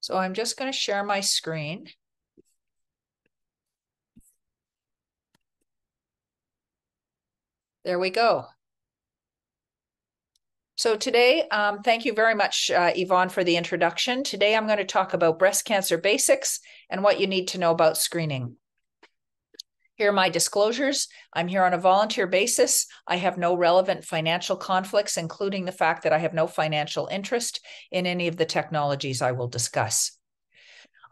So I'm just going to share my screen. There we go. So today, um, thank you very much, uh, Yvonne, for the introduction. Today, I'm going to talk about breast cancer basics and what you need to know about screening. Here are my disclosures. I'm here on a volunteer basis. I have no relevant financial conflicts, including the fact that I have no financial interest in any of the technologies I will discuss.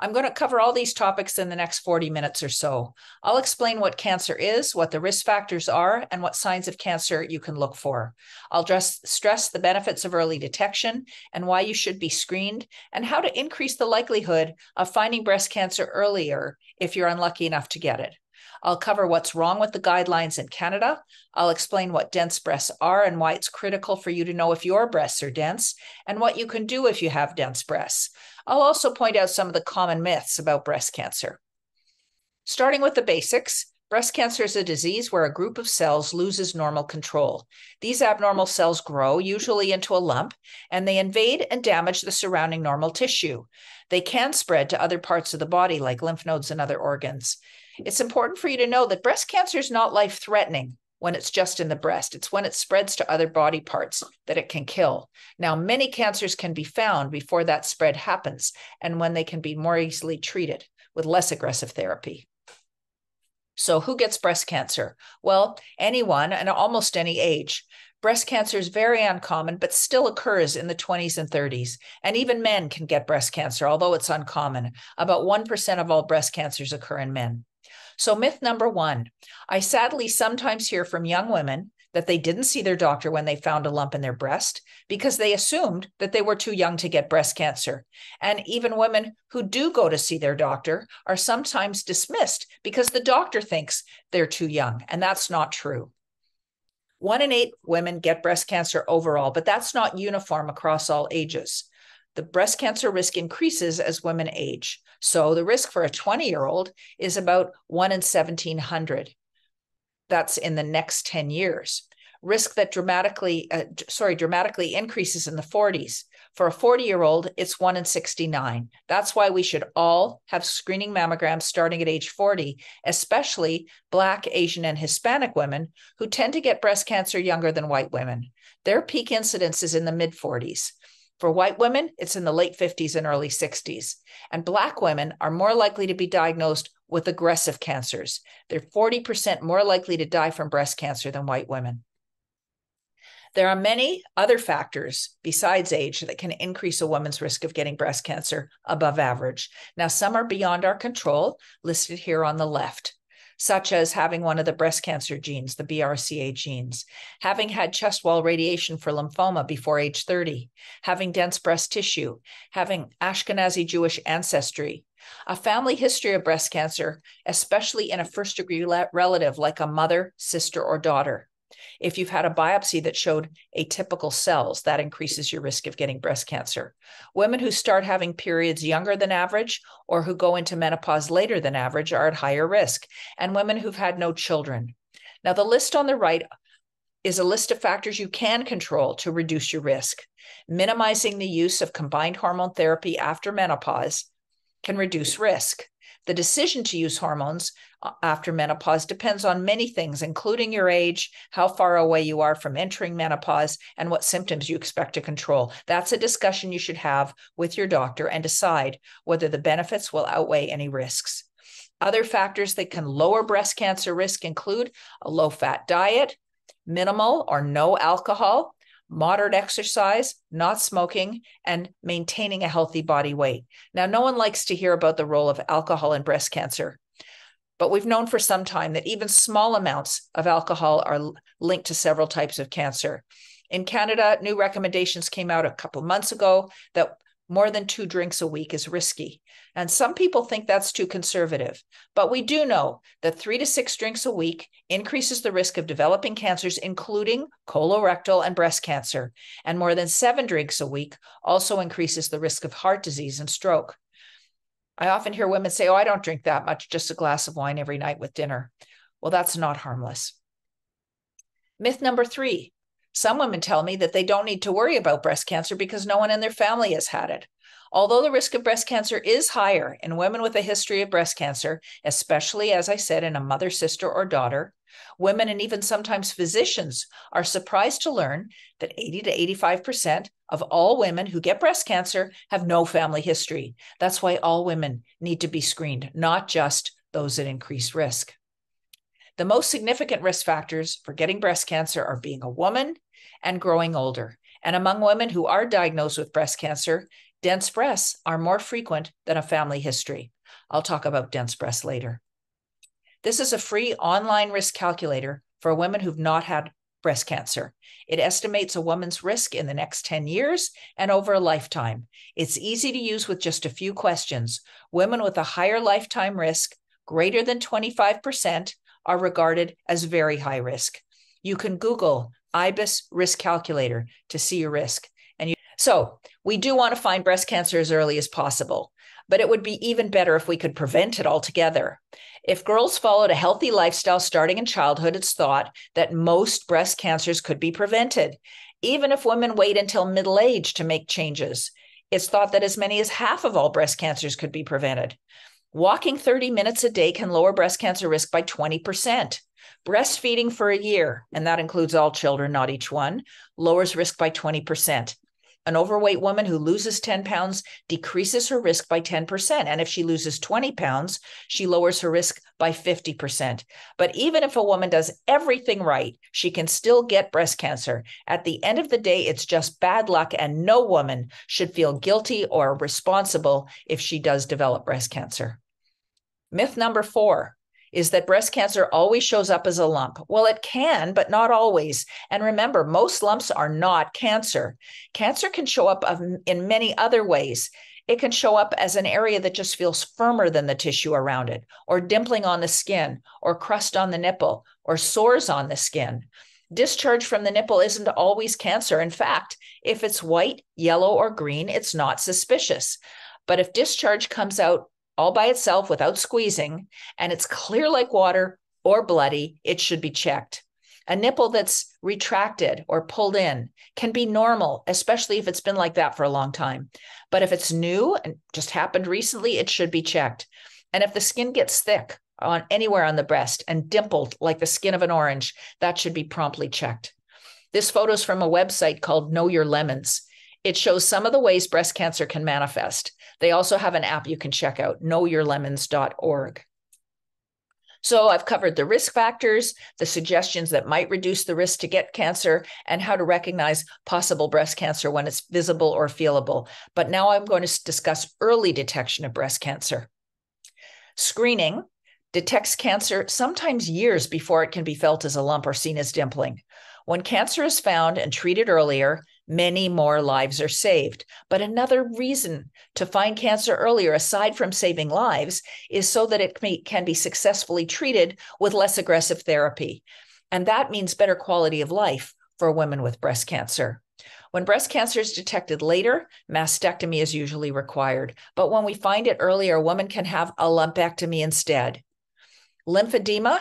I'm going to cover all these topics in the next 40 minutes or so. I'll explain what cancer is, what the risk factors are, and what signs of cancer you can look for. I'll stress the benefits of early detection and why you should be screened, and how to increase the likelihood of finding breast cancer earlier if you're unlucky enough to get it. I'll cover what's wrong with the guidelines in Canada. I'll explain what dense breasts are and why it's critical for you to know if your breasts are dense and what you can do if you have dense breasts. I'll also point out some of the common myths about breast cancer. Starting with the basics, breast cancer is a disease where a group of cells loses normal control. These abnormal cells grow, usually into a lump, and they invade and damage the surrounding normal tissue. They can spread to other parts of the body, like lymph nodes and other organs. It's important for you to know that breast cancer is not life threatening when it's just in the breast. It's when it spreads to other body parts that it can kill. Now, many cancers can be found before that spread happens and when they can be more easily treated with less aggressive therapy. So, who gets breast cancer? Well, anyone and almost any age. Breast cancer is very uncommon, but still occurs in the 20s and 30s. And even men can get breast cancer, although it's uncommon. About 1% of all breast cancers occur in men. So, myth number one I sadly sometimes hear from young women that they didn't see their doctor when they found a lump in their breast because they assumed that they were too young to get breast cancer. And even women who do go to see their doctor are sometimes dismissed because the doctor thinks they're too young. And that's not true. One in eight women get breast cancer overall, but that's not uniform across all ages. The breast cancer risk increases as women age. So the risk for a 20 year old is about one in 1700. That's in the next 10 years. Risk that dramatically, uh, sorry, dramatically increases in the 40s. For a 40 year old, it's one in 69. That's why we should all have screening mammograms starting at age 40, especially Black, Asian, and Hispanic women who tend to get breast cancer younger than white women. Their peak incidence is in the mid 40s. For white women, it's in the late 50s and early 60s. And Black women are more likely to be diagnosed with aggressive cancers. They're 40% more likely to die from breast cancer than white women. There are many other factors besides age that can increase a woman's risk of getting breast cancer above average. Now, some are beyond our control, listed here on the left such as having one of the breast cancer genes, the BRCA genes, having had chest wall radiation for lymphoma before age 30, having dense breast tissue, having Ashkenazi Jewish ancestry, a family history of breast cancer, especially in a first degree relative like a mother, sister, or daughter. If you've had a biopsy that showed atypical cells, that increases your risk of getting breast cancer. Women who start having periods younger than average or who go into menopause later than average are at higher risk, and women who've had no children. Now, the list on the right is a list of factors you can control to reduce your risk. Minimizing the use of combined hormone therapy after menopause can reduce risk. The decision to use hormones uh, after menopause depends on many things, including your age, how far away you are from entering menopause, and what symptoms you expect to control. That's a discussion you should have with your doctor and decide whether the benefits will outweigh any risks. Other factors that can lower breast cancer risk include a low fat diet, minimal or no alcohol, moderate exercise, not smoking, and maintaining a healthy body weight. Now, no one likes to hear about the role of alcohol in breast cancer, but we've known for some time that even small amounts of alcohol are linked to several types of cancer. In Canada, new recommendations came out a couple months ago that more than two drinks a week is risky. And some people think that's too conservative. But we do know that three to six drinks a week increases the risk of developing cancers, including colorectal and breast cancer. And more than seven drinks a week also increases the risk of heart disease and stroke. I often hear women say, Oh, I don't drink that much, just a glass of wine every night with dinner. Well, that's not harmless. Myth number three Some women tell me that they don't need to worry about breast cancer because no one in their family has had it. Although the risk of breast cancer is higher in women with a history of breast cancer, especially, as I said, in a mother, sister, or daughter, women and even sometimes physicians are surprised to learn that 80 to 85% of all women who get breast cancer have no family history. That's why all women need to be screened, not just those at increased risk. The most significant risk factors for getting breast cancer are being a woman and growing older. And among women who are diagnosed with breast cancer, dense breasts are more frequent than a family history. I'll talk about dense breasts later. This is a free online risk calculator for women who've not had breast cancer. It estimates a woman's risk in the next 10 years and over a lifetime. It's easy to use with just a few questions. Women with a higher lifetime risk, greater than 25%, are regarded as very high risk. You can Google IBIS risk calculator to see your risk. And you, so we do want to find breast cancer as early as possible, but it would be even better if we could prevent it altogether. If girls followed a healthy lifestyle starting in childhood, it's thought that most breast cancers could be prevented. Even if women wait until middle age to make changes, it's thought that as many as half of all breast cancers could be prevented. Walking 30 minutes a day can lower breast cancer risk by 20%. Breastfeeding for a year, and that includes all children, not each one, lowers risk by 20%. An overweight woman who loses 10 pounds decreases her risk by 10%. And if she loses 20 pounds, she lowers her risk by 50%. But even if a woman does everything right, she can still get breast cancer. At the end of the day, it's just bad luck, and no woman should feel guilty or responsible if she does develop breast cancer. Myth number four is that breast cancer always shows up as a lump. Well, it can, but not always. And remember, most lumps are not cancer. Cancer can show up in many other ways. It can show up as an area that just feels firmer than the tissue around it, or dimpling on the skin, or crust on the nipple, or sores on the skin. Discharge from the nipple isn't always cancer. In fact, if it's white, yellow, or green, it's not suspicious. But if discharge comes out all by itself without squeezing, and it's clear like water or bloody, it should be checked. A nipple that's retracted or pulled in can be normal, especially if it's been like that for a long time. But if it's new and just happened recently, it should be checked. And if the skin gets thick on anywhere on the breast and dimpled like the skin of an orange, that should be promptly checked. This photo is from a website called Know Your Lemons. It shows some of the ways breast cancer can manifest. They also have an app you can check out, knowyourlemons.org. So I've covered the risk factors, the suggestions that might reduce the risk to get cancer, and how to recognize possible breast cancer when it's visible or feelable. But now I'm going to discuss early detection of breast cancer. Screening detects cancer sometimes years before it can be felt as a lump or seen as dimpling. When cancer is found and treated earlier, many more lives are saved. But another reason to find cancer earlier, aside from saving lives, is so that it can be successfully treated with less aggressive therapy. And that means better quality of life for women with breast cancer. When breast cancer is detected later, mastectomy is usually required. But when we find it earlier, a woman can have a lumpectomy instead. Lymphedema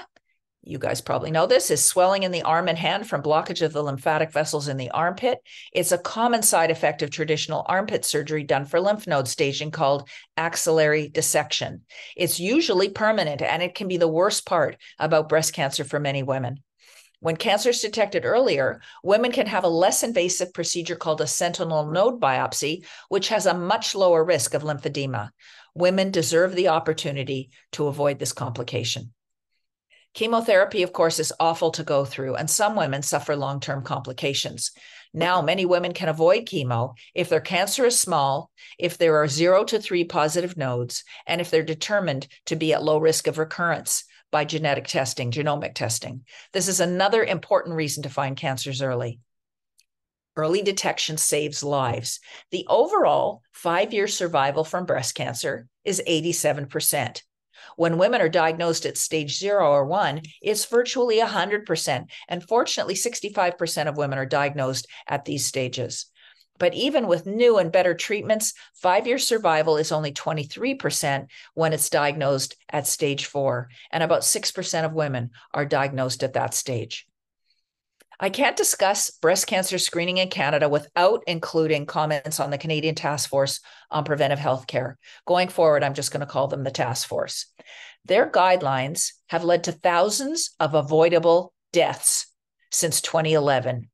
you guys probably know this, is swelling in the arm and hand from blockage of the lymphatic vessels in the armpit. It's a common side effect of traditional armpit surgery done for lymph node staging called axillary dissection. It's usually permanent and it can be the worst part about breast cancer for many women. When cancer is detected earlier, women can have a less invasive procedure called a sentinel node biopsy, which has a much lower risk of lymphedema. Women deserve the opportunity to avoid this complication. Chemotherapy, of course, is awful to go through, and some women suffer long term complications. Now, many women can avoid chemo if their cancer is small, if there are zero to three positive nodes, and if they're determined to be at low risk of recurrence by genetic testing, genomic testing. This is another important reason to find cancers early. Early detection saves lives. The overall five year survival from breast cancer is 87%. When women are diagnosed at stage zero or one, it's virtually 100%. And fortunately, 65% of women are diagnosed at these stages. But even with new and better treatments, five year survival is only 23% when it's diagnosed at stage four, and about 6% of women are diagnosed at that stage. I can't discuss breast cancer screening in Canada without including comments on the Canadian Task Force on Preventive Healthcare. Going forward, I'm just going to call them the task force. Their guidelines have led to thousands of avoidable deaths since 2011.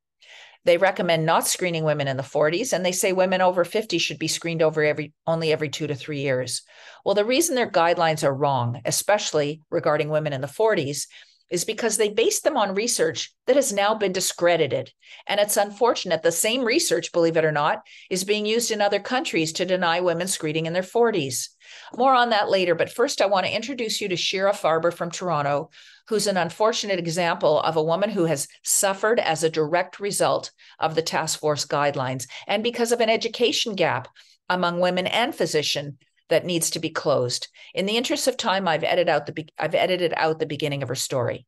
They recommend not screening women in the 40s, and they say women over 50 should be screened over every only every two to three years. Well, the reason their guidelines are wrong, especially regarding women in the 40s, is because they based them on research that has now been discredited. And it's unfortunate the same research, believe it or not, is being used in other countries to deny women screening in their 40s. More on that later, but first I want to introduce you to Shira Farber from Toronto, who's an unfortunate example of a woman who has suffered as a direct result of the task force guidelines and because of an education gap among women and physician that needs to be closed. In the interest of time, I've edited out the I've edited out the beginning of her story.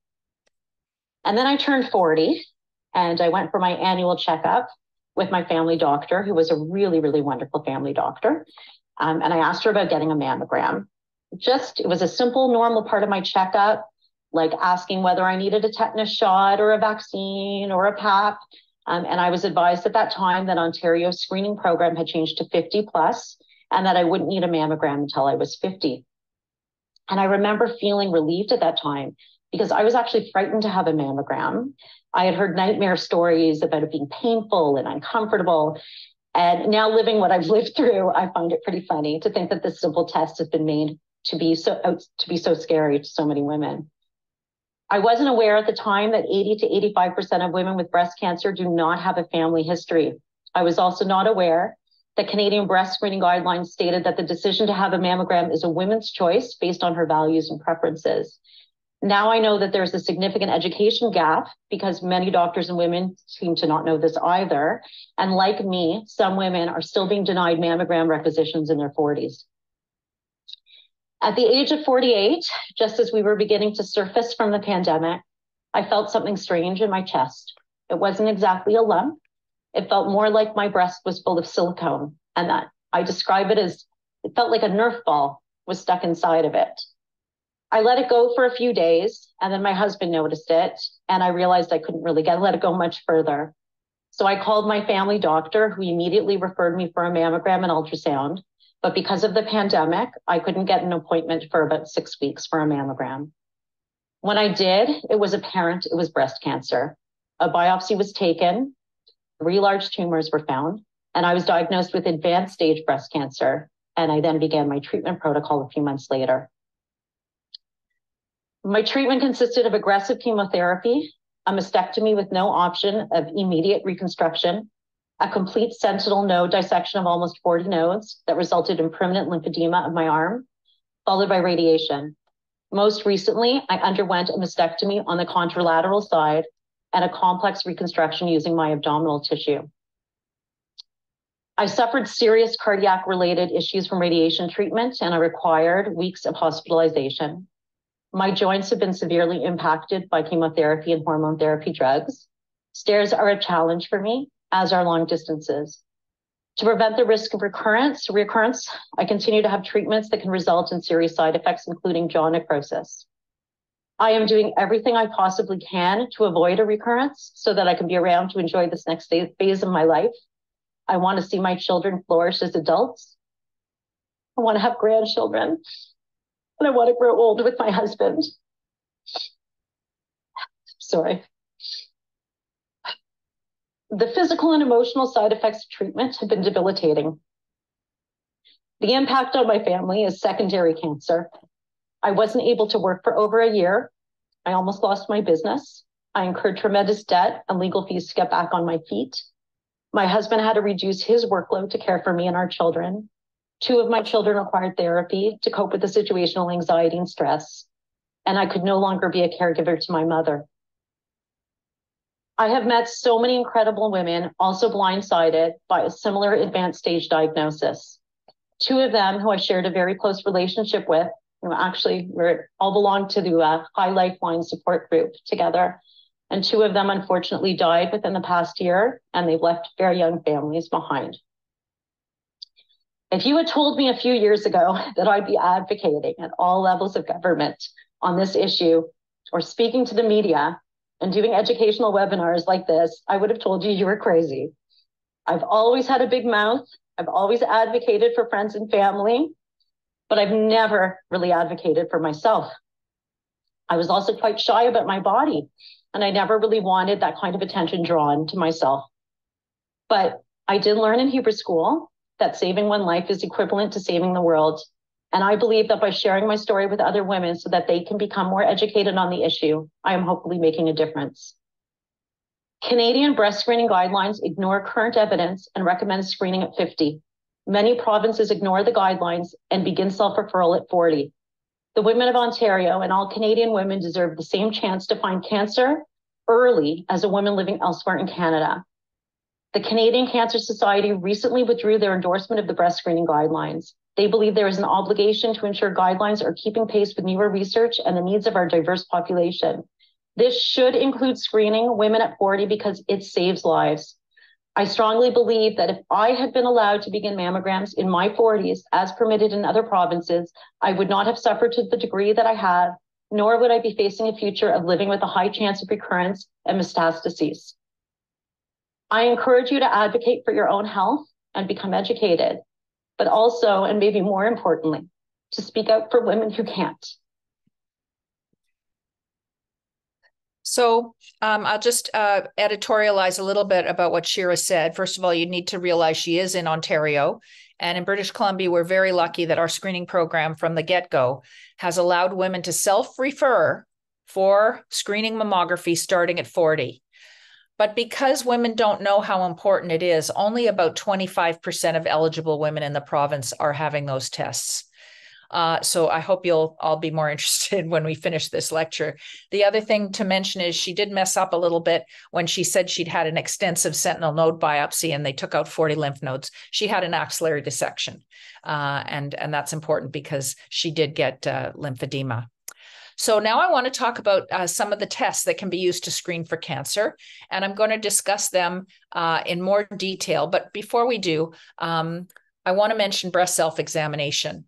And then I turned 40 and I went for my annual checkup with my family doctor, who was a really, really wonderful family doctor. Um, and I asked her about getting a mammogram. Just, it was a simple, normal part of my checkup, like asking whether I needed a tetanus shot or a vaccine or a PAP. Um, and I was advised at that time that Ontario's screening program had changed to 50 plus and that I wouldn't need a mammogram until I was 50. And I remember feeling relieved at that time because I was actually frightened to have a mammogram. I had heard nightmare stories about it being painful and uncomfortable. And now living what I've lived through, I find it pretty funny to think that this simple test has been made to be so to be so scary to so many women. I wasn't aware at the time that 80 to 85% of women with breast cancer do not have a family history. I was also not aware the Canadian breast screening guidelines stated that the decision to have a mammogram is a woman's choice based on her values and preferences. Now I know that there's a significant education gap because many doctors and women seem to not know this either. And like me, some women are still being denied mammogram requisitions in their 40s. At the age of 48, just as we were beginning to surface from the pandemic, I felt something strange in my chest. It wasn't exactly a lump, it felt more like my breast was full of silicone. And that I describe it as it felt like a Nerf ball was stuck inside of it. I let it go for a few days and then my husband noticed it and I realized I couldn't really get let it go much further. So I called my family doctor who immediately referred me for a mammogram and ultrasound. But because of the pandemic, I couldn't get an appointment for about six weeks for a mammogram. When I did, it was apparent it was breast cancer. A biopsy was taken Three large tumors were found, and I was diagnosed with advanced stage breast cancer. And I then began my treatment protocol a few months later. My treatment consisted of aggressive chemotherapy, a mastectomy with no option of immediate reconstruction, a complete sentinel node dissection of almost 40 nodes that resulted in permanent lymphedema of my arm, followed by radiation. Most recently, I underwent a mastectomy on the contralateral side and a complex reconstruction using my abdominal tissue. I suffered serious cardiac related issues from radiation treatment and I required weeks of hospitalization. My joints have been severely impacted by chemotherapy and hormone therapy drugs. Stairs are a challenge for me, as are long distances. To prevent the risk of recurrence, recurrence, I continue to have treatments that can result in serious side effects, including jaw necrosis. I am doing everything I possibly can to avoid a recurrence so that I can be around to enjoy this next phase of my life. I want to see my children flourish as adults. I want to have grandchildren and I want to grow old with my husband. Sorry. The physical and emotional side effects of treatment have been debilitating. The impact on my family is secondary cancer, I wasn't able to work for over a year. I almost lost my business. I incurred tremendous debt and legal fees to get back on my feet. My husband had to reduce his workload to care for me and our children. Two of my children required therapy to cope with the situational anxiety and stress, and I could no longer be a caregiver to my mother. I have met so many incredible women, also blindsided by a similar advanced stage diagnosis. Two of them, who I shared a very close relationship with, actually we all belong to the uh, High Lifeline support group together. And two of them unfortunately died within the past year, and they've left very young families behind. If you had told me a few years ago that I'd be advocating at all levels of government on this issue or speaking to the media and doing educational webinars like this, I would have told you you were crazy. I've always had a big mouth. I've always advocated for friends and family, but I've never really advocated for myself. I was also quite shy about my body, and I never really wanted that kind of attention drawn to myself. But I did learn in Hebrew school that saving one life is equivalent to saving the world. And I believe that by sharing my story with other women so that they can become more educated on the issue, I am hopefully making a difference. Canadian breast screening guidelines ignore current evidence and recommend screening at 50. Many provinces ignore the guidelines and begin self referral at 40. The women of Ontario and all Canadian women deserve the same chance to find cancer early as a woman living elsewhere in Canada. The Canadian Cancer Society recently withdrew their endorsement of the breast screening guidelines. They believe there is an obligation to ensure guidelines are keeping pace with newer research and the needs of our diverse population. This should include screening women at 40 because it saves lives. I strongly believe that if I had been allowed to begin mammograms in my 40s, as permitted in other provinces, I would not have suffered to the degree that I have, nor would I be facing a future of living with a high chance of recurrence and metastases. I encourage you to advocate for your own health and become educated, but also, and maybe more importantly, to speak out for women who can't. So um, I'll just uh, editorialize a little bit about what Shira said. First of all, you need to realize she is in Ontario. And in British Columbia, we're very lucky that our screening program from the get go has allowed women to self refer for screening mammography starting at 40. But because women don't know how important it is, only about 25% of eligible women in the province are having those tests. Uh, so I hope you'll all be more interested when we finish this lecture. The other thing to mention is she did mess up a little bit when she said she'd had an extensive sentinel node biopsy and they took out 40 lymph nodes. She had an axillary dissection, uh, and and that's important because she did get uh, lymphedema. So now I want to talk about uh, some of the tests that can be used to screen for cancer, and I'm going to discuss them uh, in more detail. But before we do, um, I want to mention breast self examination.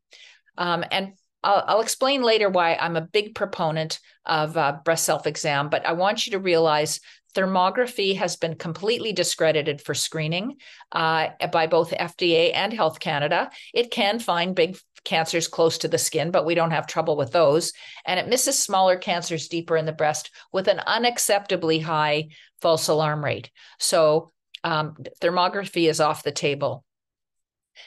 Um, and I'll, I'll, explain later why I'm a big proponent of uh, breast self exam, but I want you to realize thermography has been completely discredited for screening uh, by both FDA and Health Canada. It can find big cancers close to the skin, but we don't have trouble with those. And it misses smaller cancers deeper in the breast with an unacceptably high false alarm rate. So um, thermography is off the table.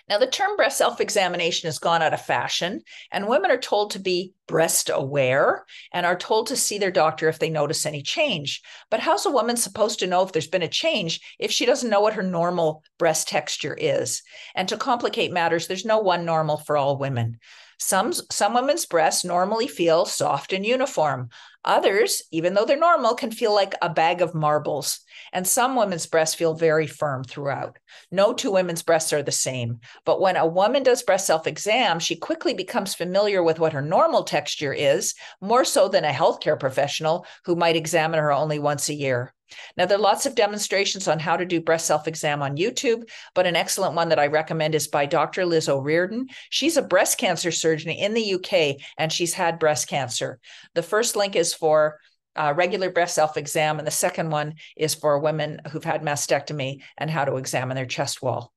Now, the term breast self examination has gone out of fashion, and women are told to be breast aware and are told to see their doctor if they notice any change. But how's a woman supposed to know if there's been a change if she doesn't know what her normal breast texture is? And to complicate matters, there's no one normal for all women. Some, some women's breasts normally feel soft and uniform. Others, even though they're normal, can feel like a bag of marbles. And some women's breasts feel very firm throughout. No two women's breasts are the same. But when a woman does breast self exam, she quickly becomes familiar with what her normal texture is, more so than a healthcare professional who might examine her only once a year. Now, there are lots of demonstrations on how to do breast self exam on YouTube, but an excellent one that I recommend is by Dr. Liz O'Riordan. She's a breast cancer surgeon in the UK and she's had breast cancer. The first link is for uh, regular breast self exam, and the second one is for women who've had mastectomy and how to examine their chest wall.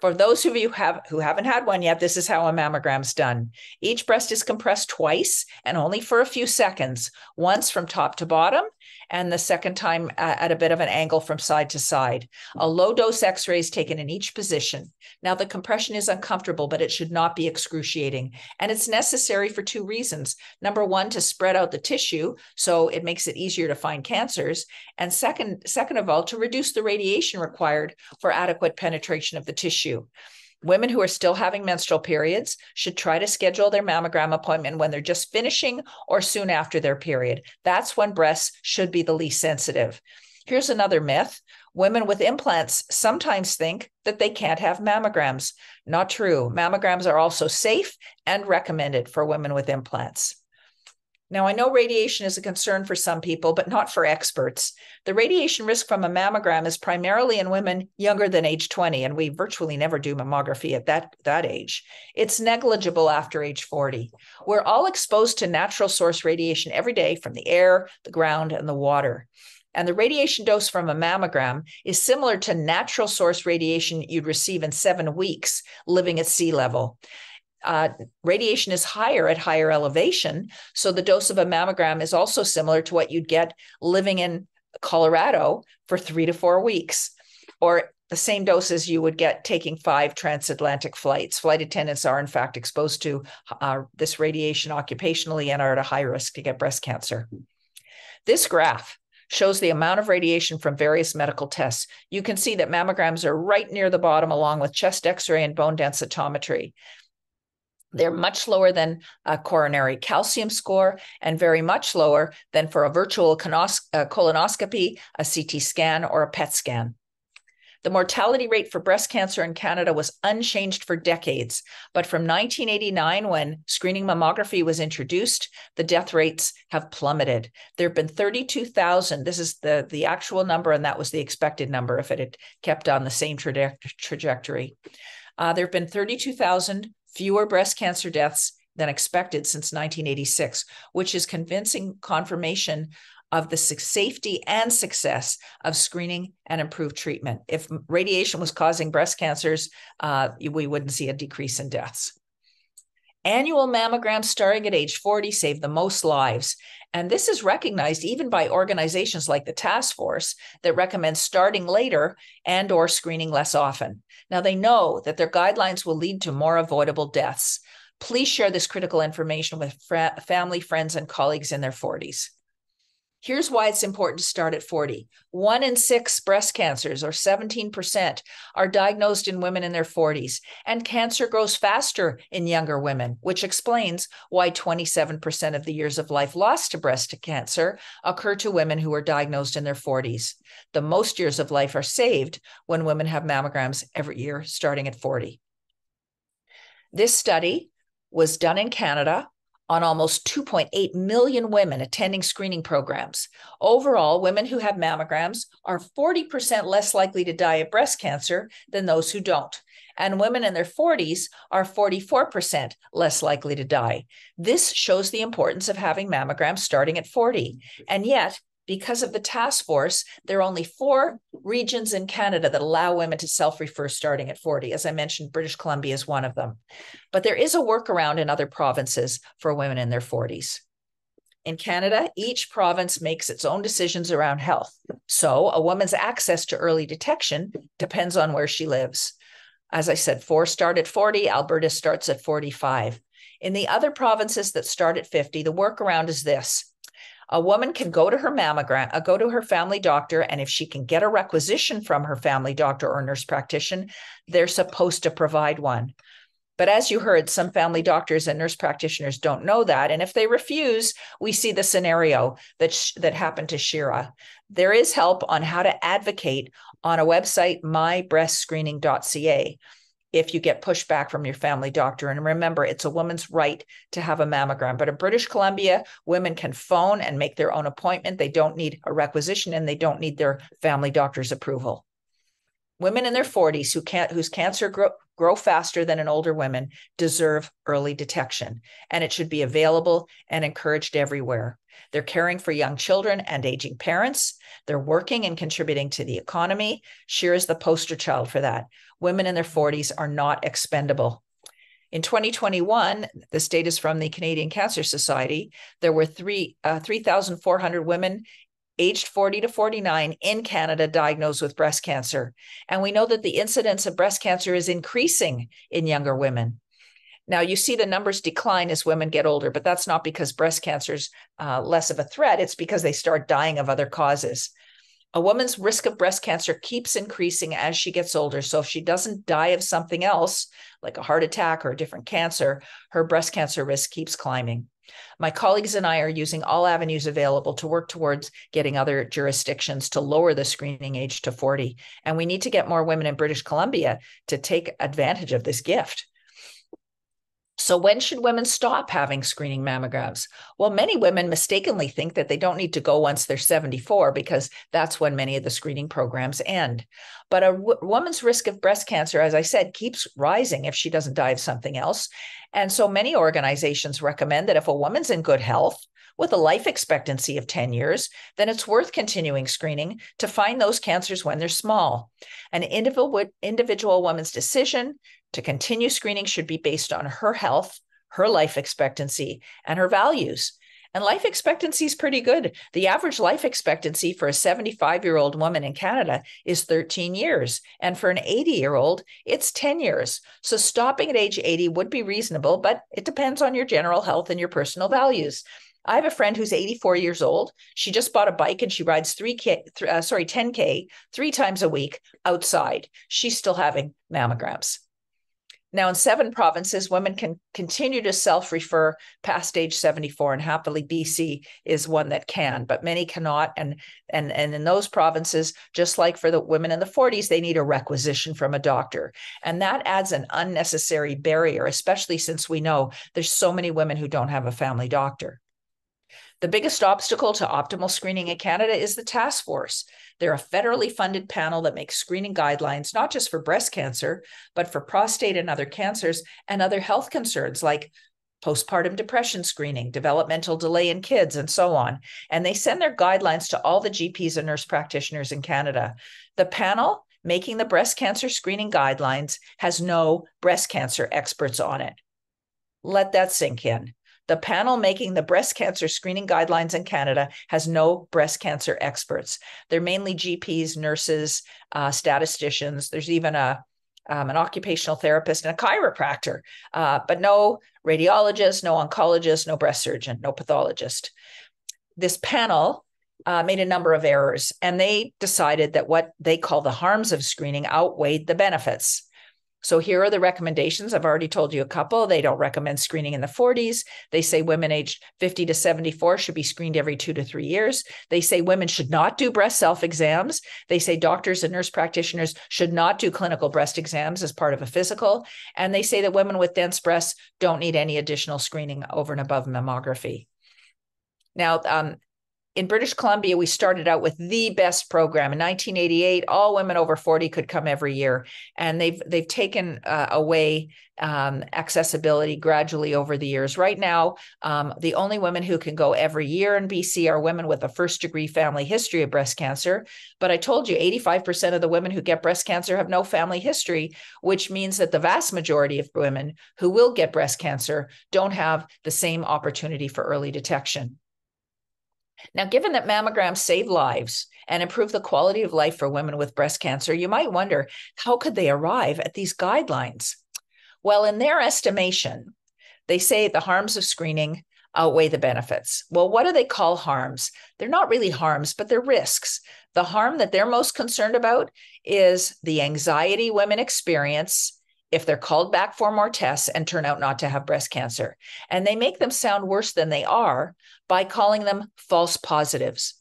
For those of you have who haven't had one yet, this is how a mammogram is done. Each breast is compressed twice and only for a few seconds, once from top to bottom and the second time uh, at a bit of an angle from side to side. A low dose x ray is taken in each position. Now, the compression is uncomfortable, but it should not be excruciating. And it's necessary for two reasons. Number one, to spread out the tissue, so it makes it easier to find cancers. And second, second of all, to reduce the radiation required for adequate penetration of the tissue. Women who are still having menstrual periods should try to schedule their mammogram appointment when they're just finishing or soon after their period. That's when breasts should be the least sensitive. Here's another myth women with implants sometimes think that they can't have mammograms. Not true. Mammograms are also safe and recommended for women with implants. Now, I know radiation is a concern for some people, but not for experts. The radiation risk from a mammogram is primarily in women younger than age 20, and we virtually never do mammography at that, that age. It's negligible after age 40. We're all exposed to natural source radiation every day from the air, the ground, and the water. And the radiation dose from a mammogram is similar to natural source radiation you'd receive in seven weeks living at sea level uh, radiation is higher at higher elevation. So the dose of a mammogram is also similar to what you'd get living in Colorado for three to four weeks, or the same doses you would get taking five transatlantic flights. Flight attendants are, in fact, exposed to uh, this radiation occupationally and are at a high risk to get breast cancer. This graph shows the amount of radiation from various medical tests. You can see that mammograms are right near the bottom, along with chest x ray and bone densitometry. They're much lower than a coronary calcium score and very much lower than for a virtual uh, colonoscopy, a CT scan, or a PET scan. The mortality rate for breast cancer in Canada was unchanged for decades, but from 1989, when screening mammography was introduced, the death rates have plummeted. There have been 32,000. This is the, the actual number, and that was the expected number if it had kept on the same traje- trajectory. Uh, there have been 32,000 fewer breast cancer deaths than expected since 1986, which is convincing confirmation of the safety and success of screening and improved treatment. If radiation was causing breast cancers, uh, we wouldn't see a decrease in deaths. Annual mammograms starting at age 40 save the most lives. And this is recognized even by organizations like the task force that recommend starting later and or screening less often. Now they know that their guidelines will lead to more avoidable deaths. Please share this critical information with fr- family, friends, and colleagues in their 40s. Here's why it's important to start at 40. One in six breast cancers, or 17%, are diagnosed in women in their 40s, and cancer grows faster in younger women, which explains why 27% of the years of life lost to breast cancer occur to women who are diagnosed in their 40s. The most years of life are saved when women have mammograms every year, starting at 40. This study was done in Canada on almost 2.8 million women attending screening programs. Overall, women who have mammograms are 40% less likely to die of breast cancer than those who don't. And women in their 40s are 44% less likely to die. This shows the importance of having mammograms starting at 40. And yet, because of the task force, there are only four regions in Canada that allow women to self refer starting at 40. As I mentioned, British Columbia is one of them. But there is a workaround in other provinces for women in their 40s. In Canada, each province makes its own decisions around health. So a woman's access to early detection depends on where she lives. As I said, four start at 40, Alberta starts at 45. In the other provinces that start at 50, the workaround is this a woman can go to her mammogram, uh, go to her family doctor, and if she can get a requisition from her family doctor or nurse practitioner, they're supposed to provide one. But as you heard, some family doctors and nurse practitioners don't know that. And if they refuse, we see the scenario that, sh- that happened to Shira. There is help on how to advocate on a website, mybreastscreening.ca if you get pushback from your family doctor. And remember, it's a woman's right to have a mammogram. But in British Columbia, women can phone and make their own appointment. They don't need a requisition and they don't need their family doctor's approval. Women in their 40s who can't whose cancer grow, grow faster than in older women deserve early detection, and it should be available and encouraged everywhere. They're caring for young children and aging parents. They're working and contributing to the economy. Shira is the poster child for that. Women in their 40s are not expendable. In 2021, this data is from the Canadian Cancer Society. There were three uh, 3,400 women aged 40 to 49 in Canada diagnosed with breast cancer. And we know that the incidence of breast cancer is increasing in younger women. Now, you see the numbers decline as women get older, but that's not because breast cancer is uh, less of a threat. It's because they start dying of other causes. A woman's risk of breast cancer keeps increasing as she gets older. So, if she doesn't die of something else, like a heart attack or a different cancer, her breast cancer risk keeps climbing. My colleagues and I are using all avenues available to work towards getting other jurisdictions to lower the screening age to 40. And we need to get more women in British Columbia to take advantage of this gift. So, when should women stop having screening mammograms? Well, many women mistakenly think that they don't need to go once they're 74 because that's when many of the screening programs end. But a w- woman's risk of breast cancer, as I said, keeps rising if she doesn't die of something else. And so, many organizations recommend that if a woman's in good health, with a life expectancy of 10 years, then it's worth continuing screening to find those cancers when they're small. An individual, individual woman's decision to continue screening should be based on her health, her life expectancy, and her values. And life expectancy is pretty good. The average life expectancy for a 75 year old woman in Canada is 13 years. And for an 80 year old, it's 10 years. So stopping at age 80 would be reasonable, but it depends on your general health and your personal values. I have a friend who's 84 years old. She just bought a bike and she rides 3K, uh, sorry, 10K three times a week outside. She's still having mammograms. Now, in seven provinces, women can continue to self refer past age 74, and happily, BC is one that can, but many cannot. And, and, and in those provinces, just like for the women in the 40s, they need a requisition from a doctor. And that adds an unnecessary barrier, especially since we know there's so many women who don't have a family doctor. The biggest obstacle to optimal screening in Canada is the task force. They're a federally funded panel that makes screening guidelines, not just for breast cancer, but for prostate and other cancers and other health concerns like postpartum depression screening, developmental delay in kids, and so on. And they send their guidelines to all the GPs and nurse practitioners in Canada. The panel making the breast cancer screening guidelines has no breast cancer experts on it. Let that sink in. The panel making the breast cancer screening guidelines in Canada has no breast cancer experts. They're mainly GPs, nurses, uh, statisticians. There's even a um, an occupational therapist and a chiropractor, uh, but no radiologist, no oncologist, no breast surgeon, no pathologist. This panel uh, made a number of errors, and they decided that what they call the harms of screening outweighed the benefits. So here are the recommendations. I've already told you a couple. They don't recommend screening in the 40s. They say women aged 50 to 74 should be screened every two to three years. They say women should not do breast self exams. They say doctors and nurse practitioners should not do clinical breast exams as part of a physical. And they say that women with dense breasts don't need any additional screening over and above mammography. Now, um, in British Columbia, we started out with the best program. In 1988, all women over 40 could come every year, and they've they've taken uh, away um, accessibility gradually over the years. Right now, um, the only women who can go every year in BC are women with a first degree family history of breast cancer. But I told you, 85% of the women who get breast cancer have no family history, which means that the vast majority of women who will get breast cancer don't have the same opportunity for early detection. Now, given that mammograms save lives and improve the quality of life for women with breast cancer, you might wonder how could they arrive at these guidelines? Well, in their estimation, they say the harms of screening outweigh the benefits. Well, what do they call harms? They're not really harms, but they're risks. The harm that they're most concerned about is the anxiety women experience if they're called back for more tests and turn out not to have breast cancer. And they make them sound worse than they are by calling them false positives.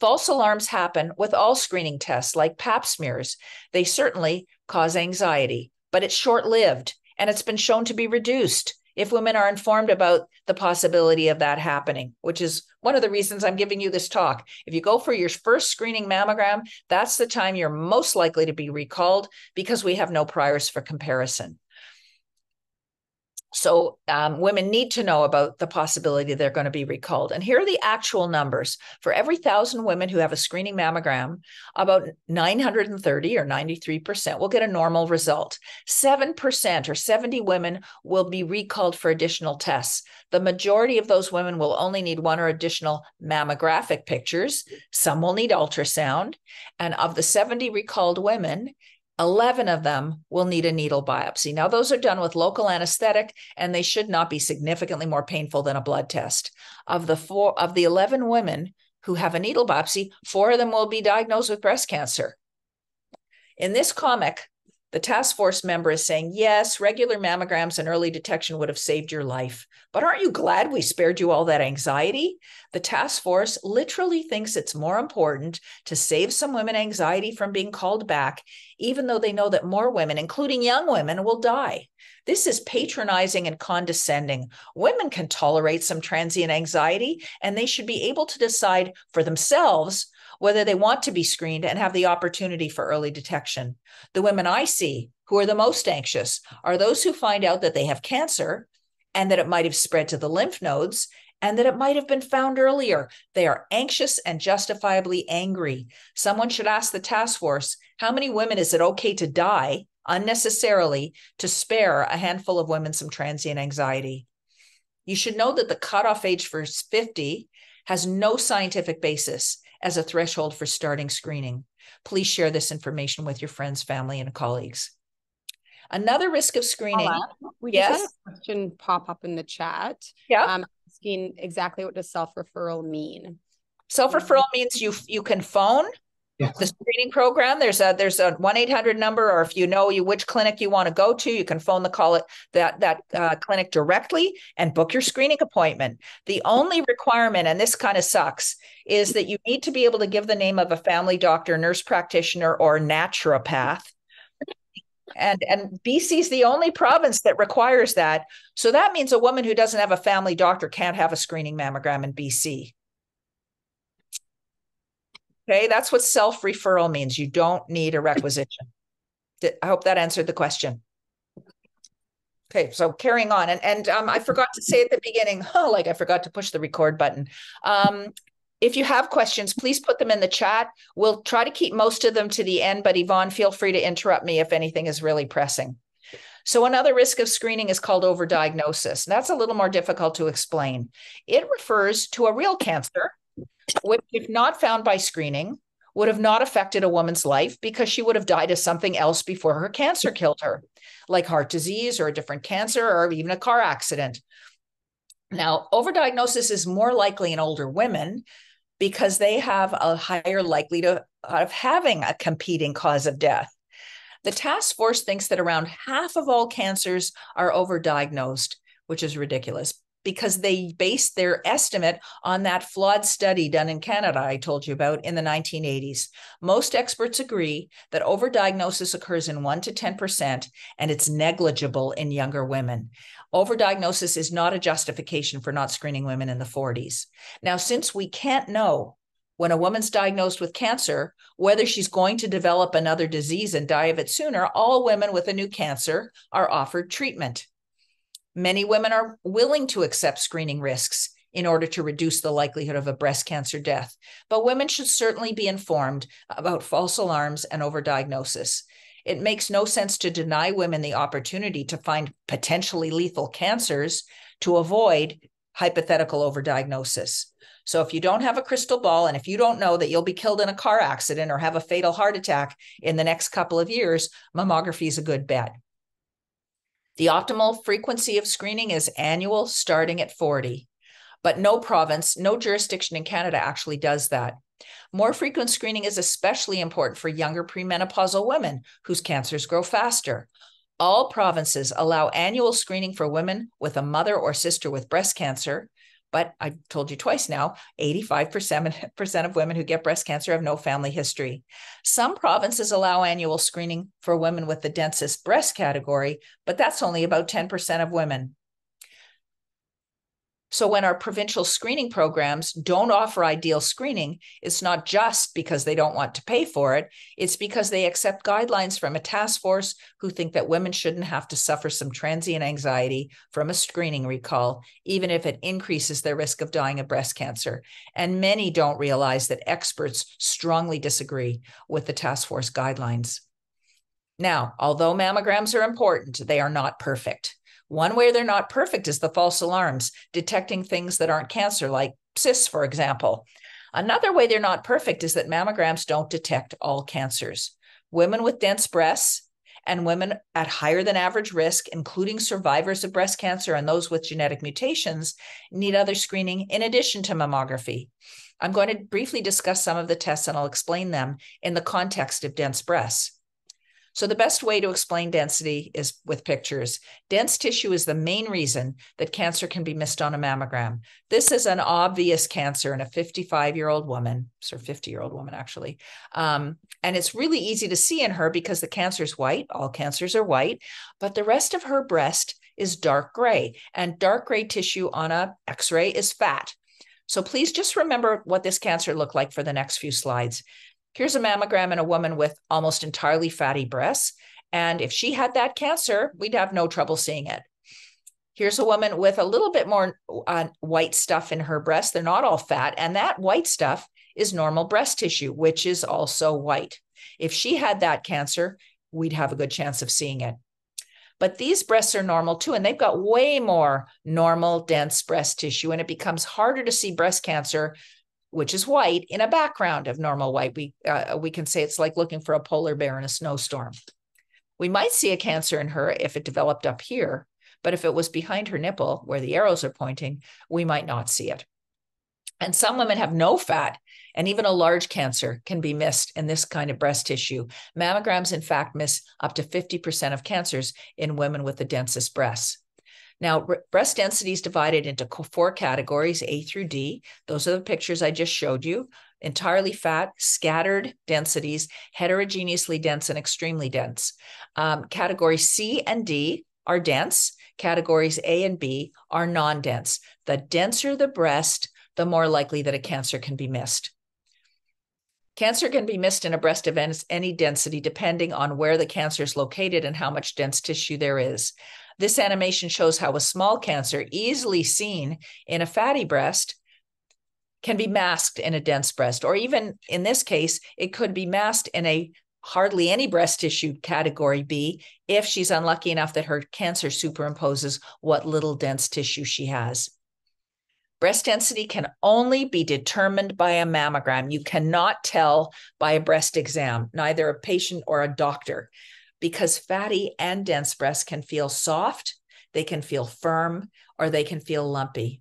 False alarms happen with all screening tests, like pap smears. They certainly cause anxiety, but it's short lived and it's been shown to be reduced if women are informed about the possibility of that happening, which is one of the reasons I'm giving you this talk. If you go for your first screening mammogram, that's the time you're most likely to be recalled because we have no priors for comparison. So um, women need to know about the possibility they're going to be recalled. And here are the actual numbers. For every thousand women who have a screening mammogram, about 930 or 93% will get a normal result. 7% or 70 women will be recalled for additional tests. The majority of those women will only need one or additional mammographic pictures. Some will need ultrasound. And of the 70 recalled women, 11 of them will need a needle biopsy. Now, those are done with local anesthetic, and they should not be significantly more painful than a blood test. Of the four of the 11 women who have a needle biopsy, four of them will be diagnosed with breast cancer. In this comic, the task force member is saying, yes, regular mammograms and early detection would have saved your life. But aren't you glad we spared you all that anxiety? The task force literally thinks it's more important to save some women anxiety from being called back even though they know that more women, including young women, will die. This is patronizing and condescending. Women can tolerate some transient anxiety, and they should be able to decide for themselves whether they want to be screened and have the opportunity for early detection. The women I see who are the most anxious are those who find out that they have cancer and that it might have spread to the lymph nodes and that it might have been found earlier. They are anxious and justifiably angry. Someone should ask the task force how many women is it okay to die unnecessarily to spare a handful of women some transient anxiety? You should know that the cutoff age for 50 has no scientific basis as a threshold for starting screening. Please share this information with your friends, family, and colleagues. Another risk of screening. We yes? just had a question pop up in the chat. Yeah. Um, asking exactly what does self-referral mean? Self-referral means you you can phone the screening program. There's a there's a one eight hundred number, or if you know you which clinic you want to go to, you can phone the call it that that uh, clinic directly and book your screening appointment. The only requirement, and this kind of sucks, is that you need to be able to give the name of a family doctor, nurse practitioner, or naturopath and and BC is the only province that requires that. So that means a woman who doesn't have a family doctor can't have a screening mammogram in BC. Okay, that's what self referral means. You don't need a requisition. I hope that answered the question. Okay, so carrying on, and and um, I forgot to say at the beginning, oh, like I forgot to push the record button. Um, if you have questions, please put them in the chat. We'll try to keep most of them to the end, but Yvonne, feel free to interrupt me if anything is really pressing. So, another risk of screening is called overdiagnosis. And that's a little more difficult to explain. It refers to a real cancer, which, if not found by screening, would have not affected a woman's life because she would have died of something else before her cancer killed her, like heart disease or a different cancer or even a car accident. Now, overdiagnosis is more likely in older women because they have a higher likelihood of having a competing cause of death. The task force thinks that around half of all cancers are overdiagnosed, which is ridiculous because they based their estimate on that flawed study done in Canada I told you about in the 1980s. Most experts agree that overdiagnosis occurs in 1 to 10% and it's negligible in younger women. Overdiagnosis is not a justification for not screening women in the 40s. Now, since we can't know when a woman's diagnosed with cancer, whether she's going to develop another disease and die of it sooner, all women with a new cancer are offered treatment. Many women are willing to accept screening risks in order to reduce the likelihood of a breast cancer death. But women should certainly be informed about false alarms and overdiagnosis. It makes no sense to deny women the opportunity to find potentially lethal cancers to avoid hypothetical overdiagnosis. So if you don't have a crystal ball and if you don't know that you'll be killed in a car accident or have a fatal heart attack in the next couple of years, mammography is a good bet. The optimal frequency of screening is annual, starting at 40. But no province, no jurisdiction in Canada actually does that. More frequent screening is especially important for younger premenopausal women whose cancers grow faster. All provinces allow annual screening for women with a mother or sister with breast cancer. But I've told you twice now 85% of women who get breast cancer have no family history. Some provinces allow annual screening for women with the densest breast category, but that's only about 10% of women. So when our provincial screening programs don't offer ideal screening, it's not just because they don't want to pay for it. It's because they accept guidelines from a task force who think that women shouldn't have to suffer some transient anxiety from a screening recall, even if it increases their risk of dying of breast cancer. And many don't realize that experts strongly disagree with the task force guidelines. Now, although mammograms are important, they are not perfect. One way they're not perfect is the false alarms, detecting things that aren't cancer, like cysts, for example. Another way they're not perfect is that mammograms don't detect all cancers. Women with dense breasts and women at higher than average risk, including survivors of breast cancer and those with genetic mutations, need other screening in addition to mammography. I'm going to briefly discuss some of the tests and I'll explain them in the context of dense breasts. So, the best way to explain density is with pictures. Dense tissue is the main reason that cancer can be missed on a mammogram. This is an obvious cancer in a 55 year old woman, or 50 year old woman, actually. Um, and it's really easy to see in her because the cancer is white. All cancers are white, but the rest of her breast is dark gray, and dark gray tissue on a x ray is fat. So, please just remember what this cancer looked like for the next few slides. Here's a mammogram in a woman with almost entirely fatty breasts. And if she had that cancer, we'd have no trouble seeing it. Here's a woman with a little bit more uh, white stuff in her breast. They're not all fat. And that white stuff is normal breast tissue, which is also white. If she had that cancer, we'd have a good chance of seeing it. But these breasts are normal too, and they've got way more normal, dense breast tissue, and it becomes harder to see breast cancer which is white in a background of normal white. We uh, we can say it's like looking for a polar bear in a snowstorm. We might see a cancer in her if it developed up here, but if it was behind her nipple where the arrows are pointing, we might not see it. And some women have no fat, and even a large cancer can be missed in this kind of breast tissue. Mammograms, in fact, miss up to 50% of cancers in women with the densest breasts. Now, breast density is divided into four categories, A through D. Those are the pictures I just showed you. Entirely fat, scattered densities, heterogeneously dense, and extremely dense. Um, categories C and D are dense. Categories A and B are non dense. The denser the breast, the more likely that a cancer can be missed. Cancer can be missed in a breast of any density depending on where the cancer is located and how much dense tissue there is. This animation shows how a small cancer, easily seen in a fatty breast, can be masked in a dense breast, or even in this case, it could be masked in a hardly any breast tissue category B if she's unlucky enough that her cancer superimposes what little dense tissue she has. Breast density can only be determined by a mammogram. You cannot tell by a breast exam, neither a patient or a doctor because fatty and dense breasts can feel soft, they can feel firm, or they can feel lumpy.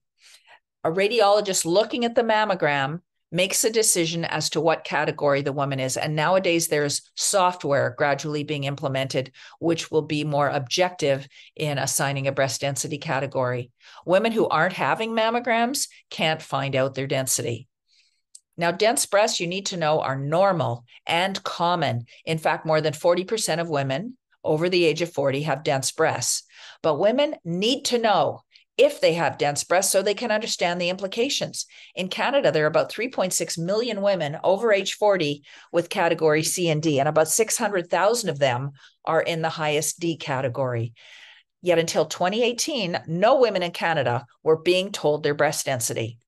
A radiologist looking at the mammogram makes a decision as to what category the woman is. And nowadays, there's software gradually being implemented, which will be more objective in assigning a breast density category. Women who aren't having mammograms can't find out their density. Now, dense breasts, you need to know, are normal and common. In fact, more than 40% of women over the age of 40 have dense breasts. But women need to know if they have dense breasts so they can understand the implications. In Canada, there are about 3.6 million women over age 40 with category C and D, and about 600,000 of them are in the highest D category. Yet until 2018, no women in Canada were being told their breast density.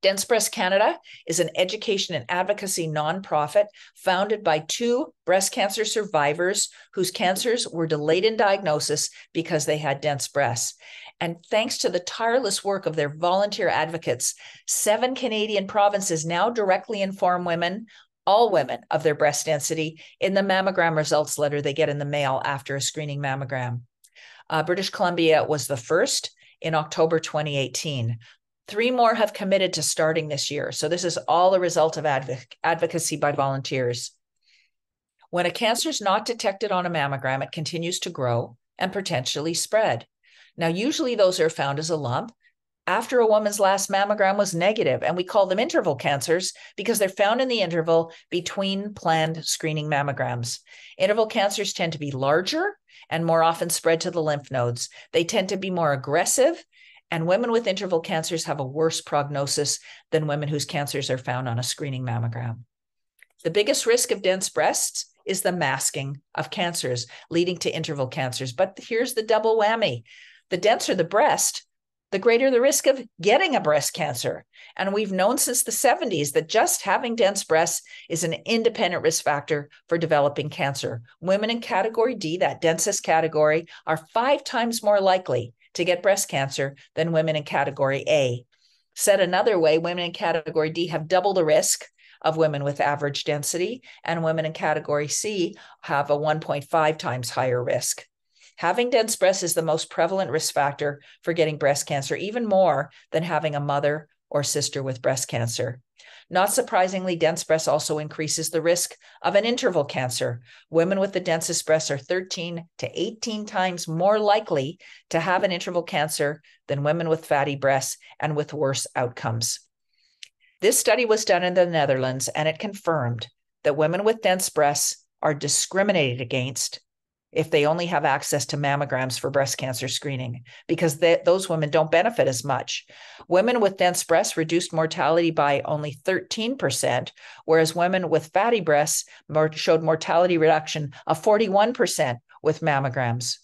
Dense Breast Canada is an education and advocacy nonprofit founded by two breast cancer survivors whose cancers were delayed in diagnosis because they had dense breasts. And thanks to the tireless work of their volunteer advocates, seven Canadian provinces now directly inform women, all women, of their breast density in the mammogram results letter they get in the mail after a screening mammogram. Uh, British Columbia was the first in October 2018. Three more have committed to starting this year. So this is all a result of adv- advocacy by volunteers. When a cancer is not detected on a mammogram, it continues to grow and potentially spread. Now, usually those are found as a lump after a woman's last mammogram was negative, and we call them interval cancers because they're found in the interval between planned screening mammograms. Interval cancers tend to be larger and more often spread to the lymph nodes. They tend to be more aggressive and women with interval cancers have a worse prognosis than women whose cancers are found on a screening mammogram. The biggest risk of dense breasts is the masking of cancers leading to interval cancers. But here's the double whammy the denser the breast, the greater the risk of getting a breast cancer. And we've known since the 70s that just having dense breasts is an independent risk factor for developing cancer. Women in category D, that densest category, are five times more likely to get breast cancer than women in category A. Said another way, women in category D have double the risk of women with average density, and women in category C have a 1.5 times higher risk. Having dense breasts is the most prevalent risk factor for getting breast cancer, even more than having a mother or sister with breast cancer. Not surprisingly, dense breasts also increases the risk of an interval cancer. Women with the densest breasts are 13 to 18 times more likely to have an interval cancer than women with fatty breasts and with worse outcomes. This study was done in the Netherlands and it confirmed that women with dense breasts are discriminated against if they only have access to mammograms for breast cancer screening because they, those women don't benefit as much. Women with dense breasts reduced mortality by only 13%, whereas women with fatty breasts showed mortality reduction of 41% with mammograms.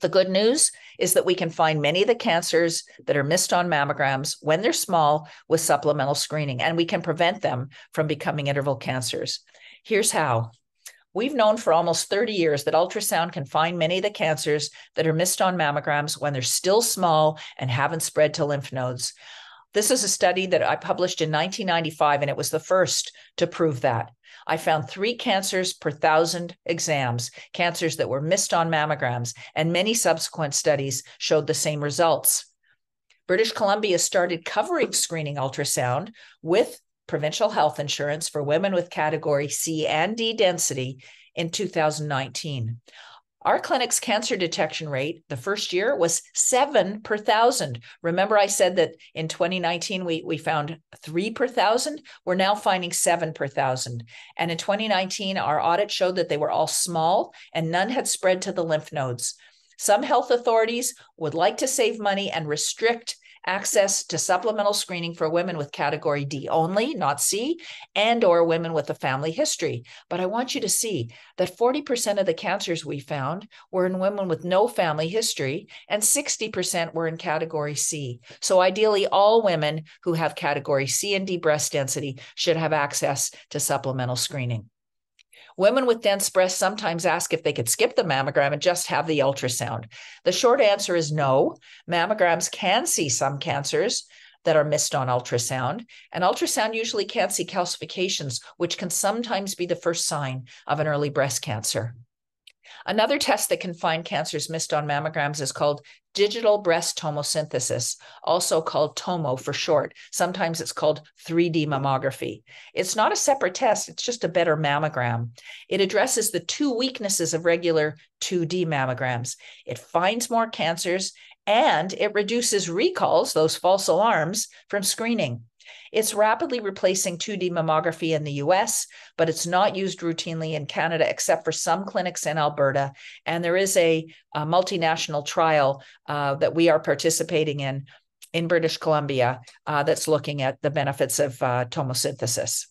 The good news is that we can find many of the cancers that are missed on mammograms when they're small with supplemental screening, and we can prevent them from becoming interval cancers. Here's how. We've known for almost 30 years that ultrasound can find many of the cancers that are missed on mammograms when they're still small and haven't spread to lymph nodes. This is a study that I published in 1995, and it was the first to prove that. I found three cancers per thousand exams, cancers that were missed on mammograms, and many subsequent studies showed the same results. British Columbia started covering screening ultrasound with provincial health insurance for women with category C and D density in 2019. Our clinic's cancer detection rate the first year was seven per thousand. Remember, I said that in 2019 we, we found three per thousand? We're now finding seven per thousand. And in 2019, our audit showed that they were all small and none had spread to the lymph nodes. Some health authorities would like to save money and restrict access to supplemental screening for women with category D only, not C, and or women with a family history. But I want you to see that 40% of the cancers we found were in women with no family history and 60% were in category C. So ideally all women who have category C and D breast density should have access to supplemental screening. Women with dense breasts sometimes ask if they could skip the mammogram and just have the ultrasound. The short answer is no. Mammograms can see some cancers that are missed on ultrasound, and ultrasound usually can't see calcifications, which can sometimes be the first sign of an early breast cancer. Another test that can find cancers missed on mammograms is called digital breast tomosynthesis, also called TOMO for short. Sometimes it's called 3D mammography. It's not a separate test, it's just a better mammogram. It addresses the two weaknesses of regular 2D mammograms. It finds more cancers and it reduces recalls, those false alarms, from screening. It's rapidly replacing 2D mammography in the US, but it's not used routinely in Canada except for some clinics in Alberta. And there is a, a multinational trial uh, that we are participating in in British Columbia uh, that's looking at the benefits of uh, tomosynthesis.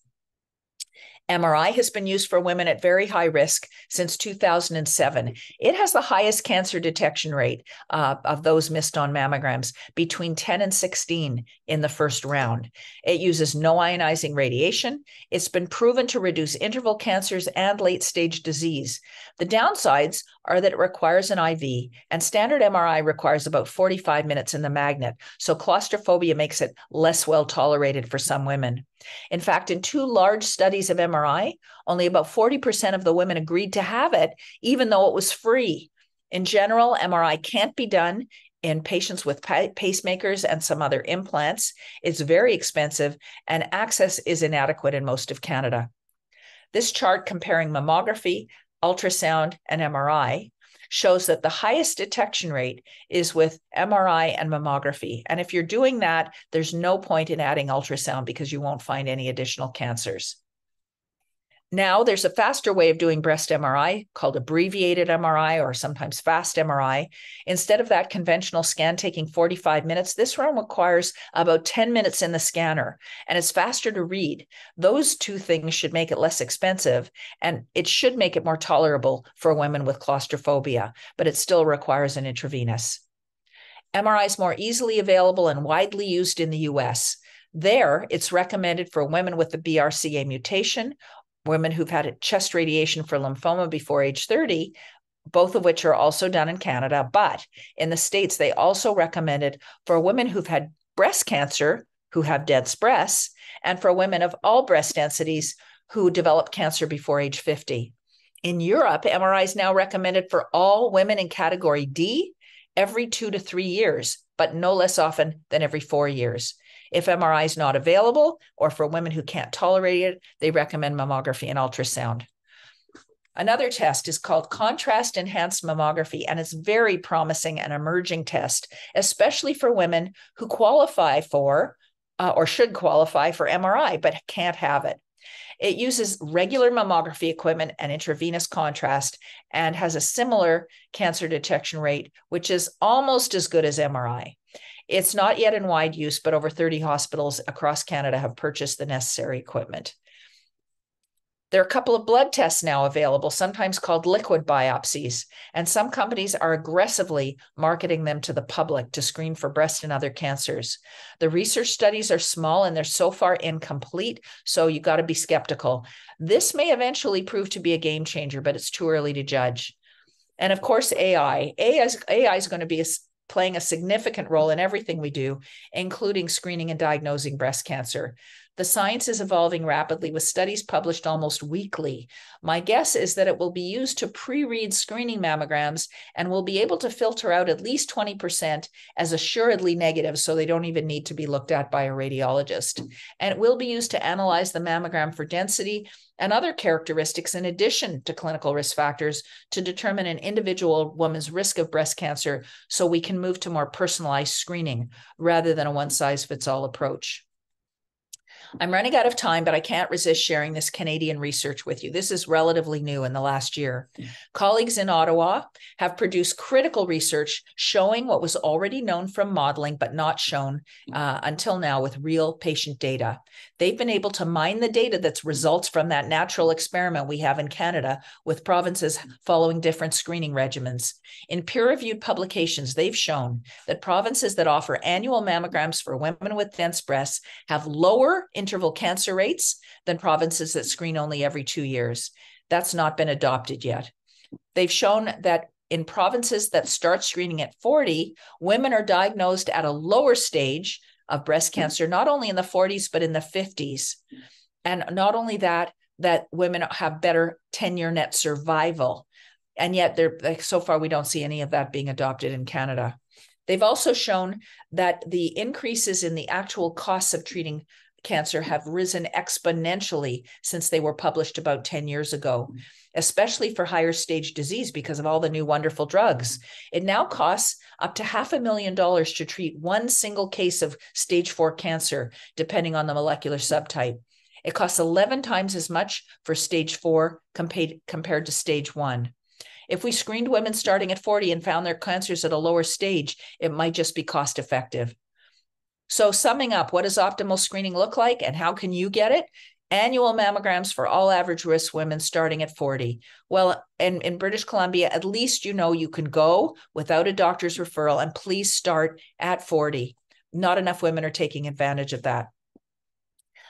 MRI has been used for women at very high risk since 2007. It has the highest cancer detection rate uh, of those missed on mammograms, between 10 and 16 in the first round. It uses no ionizing radiation. It's been proven to reduce interval cancers and late stage disease. The downsides are that it requires an IV, and standard MRI requires about 45 minutes in the magnet. So claustrophobia makes it less well tolerated for some women. In fact, in two large studies of MRI, only about 40% of the women agreed to have it, even though it was free. In general, MRI can't be done in patients with pacemakers and some other implants. It's very expensive, and access is inadequate in most of Canada. This chart comparing mammography, ultrasound, and MRI shows that the highest detection rate is with MRI and mammography. And if you're doing that, there's no point in adding ultrasound because you won't find any additional cancers. Now there's a faster way of doing breast MRI called abbreviated MRI or sometimes fast MRI. Instead of that conventional scan taking 45 minutes, this one requires about 10 minutes in the scanner and it's faster to read. Those two things should make it less expensive and it should make it more tolerable for women with claustrophobia, but it still requires an intravenous. MRI is more easily available and widely used in the US. There, it's recommended for women with the BRCA mutation women who've had chest radiation for lymphoma before age 30, both of which are also done in Canada. But in the States, they also recommended for women who've had breast cancer who have dense breasts, and for women of all breast densities who develop cancer before age 50. In Europe, MRI is now recommended for all women in category D every two to three years, but no less often than every four years. If MRI is not available, or for women who can't tolerate it, they recommend mammography and ultrasound. Another test is called contrast enhanced mammography, and it's very promising and emerging test, especially for women who qualify for uh, or should qualify for MRI but can't have it. It uses regular mammography equipment and intravenous contrast and has a similar cancer detection rate, which is almost as good as MRI. It's not yet in wide use, but over 30 hospitals across Canada have purchased the necessary equipment. There are a couple of blood tests now available, sometimes called liquid biopsies, and some companies are aggressively marketing them to the public to screen for breast and other cancers. The research studies are small and they're so far incomplete, so you got to be skeptical. This may eventually prove to be a game changer, but it's too early to judge. And of course, AI. AI is, AI is going to be a, playing a significant role in everything we do, including screening and diagnosing breast cancer. The science is evolving rapidly with studies published almost weekly. My guess is that it will be used to pre read screening mammograms and will be able to filter out at least 20% as assuredly negative, so they don't even need to be looked at by a radiologist. And it will be used to analyze the mammogram for density and other characteristics in addition to clinical risk factors to determine an individual woman's risk of breast cancer so we can move to more personalized screening rather than a one size fits all approach. I'm running out of time, but I can't resist sharing this Canadian research with you. This is relatively new in the last year. Colleagues in Ottawa have produced critical research showing what was already known from modeling, but not shown uh, until now with real patient data. They've been able to mine the data that's results from that natural experiment we have in Canada with provinces following different screening regimens. In peer reviewed publications, they've shown that provinces that offer annual mammograms for women with dense breasts have lower interval cancer rates than provinces that screen only every two years. That's not been adopted yet. They've shown that in provinces that start screening at 40, women are diagnosed at a lower stage of breast mm-hmm. cancer, not only in the 40s, but in the 50s. And not only that, that women have better 10 year net survival. And yet, they're, like, so far, we don't see any of that being adopted in Canada. They've also shown that the increases in the actual costs of treating cancer have risen exponentially since they were published about 10 years ago, mm-hmm. Especially for higher stage disease because of all the new wonderful drugs. It now costs up to half a million dollars to treat one single case of stage four cancer, depending on the molecular subtype. It costs 11 times as much for stage four compared, compared to stage one. If we screened women starting at 40 and found their cancers at a lower stage, it might just be cost effective. So, summing up, what does optimal screening look like and how can you get it? Annual mammograms for all average risk women starting at 40. Well, in, in British Columbia, at least you know you can go without a doctor's referral and please start at 40. Not enough women are taking advantage of that.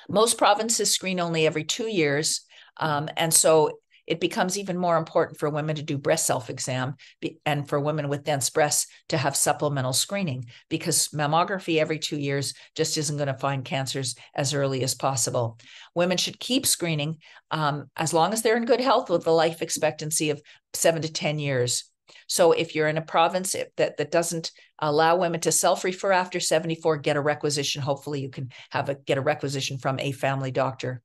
Most provinces screen only every two years. Um, and so it becomes even more important for women to do breast self exam and for women with dense breasts to have supplemental screening because mammography every two years just isn't going to find cancers as early as possible. Women should keep screening um, as long as they're in good health with a life expectancy of seven to 10 years. So if you're in a province that, that doesn't allow women to self-refer after 74, get a requisition. Hopefully you can have a get a requisition from a family doctor.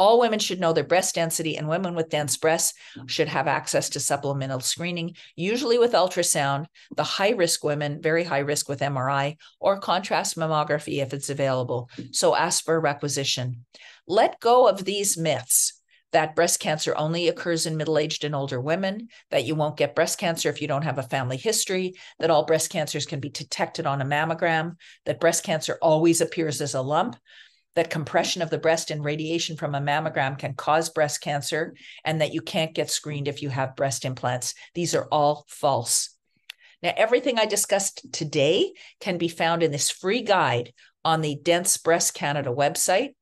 All women should know their breast density, and women with dense breasts should have access to supplemental screening, usually with ultrasound. The high risk women, very high risk with MRI or contrast mammography if it's available. So ask for a requisition. Let go of these myths that breast cancer only occurs in middle aged and older women, that you won't get breast cancer if you don't have a family history, that all breast cancers can be detected on a mammogram, that breast cancer always appears as a lump that compression of the breast and radiation from a mammogram can cause breast cancer, and that you can't get screened if you have breast implants. These are all false. Now, everything I discussed today can be found in this free guide on the Dense Breast Canada website.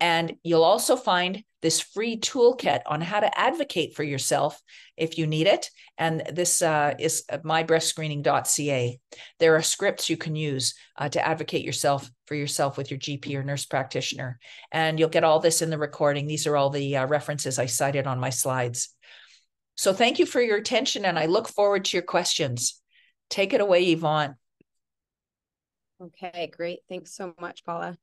And you'll also find this free toolkit on how to advocate for yourself if you need it. And this uh, is mybreastscreening.ca. There are scripts you can use uh, to advocate yourself for yourself with your GP or nurse practitioner. And you'll get all this in the recording. These are all the uh, references I cited on my slides. So thank you for your attention, and I look forward to your questions. Take it away, Yvonne. Okay, great. Thanks so much, Paula.